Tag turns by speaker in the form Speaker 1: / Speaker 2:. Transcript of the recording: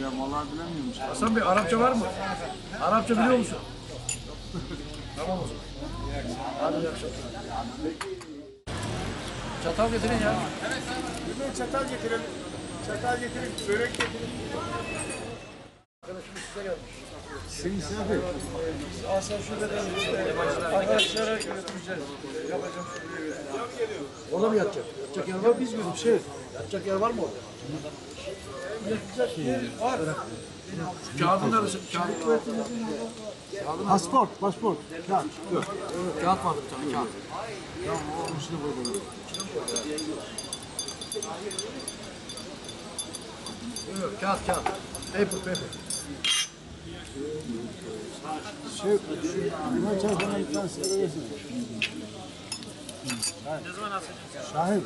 Speaker 1: Ya vallahi bilemiyorum işte.
Speaker 2: Hasan Bey Arapça var mı? Arapça biliyor musun? tamam o zaman. Hadi iyi akşamlar. Çatal getirin ya.
Speaker 1: Bir çatal getirin. Çatal getirin. Börek getirin.
Speaker 2: Size gelmiş.
Speaker 1: Senin abi.
Speaker 2: Aslan şubeden arkadaşlara götüreceğiz. Yapacağım şubeyi. Orada mı yatacak? Yatacak yer var mı? Gibi bir şey. Yatacak yer var mı orada? Yatacak yer var. Kağıdın neresi? Kağıt.
Speaker 1: Pasport, pasport. Kağıt. Yok.
Speaker 2: Kağıt vardı bir tane kağıt.
Speaker 1: Tamam, onun koy
Speaker 2: Yok kağıt kağıt. Paper paper.
Speaker 1: Şey, buna çay falan bir tane sigara versene. Şahin.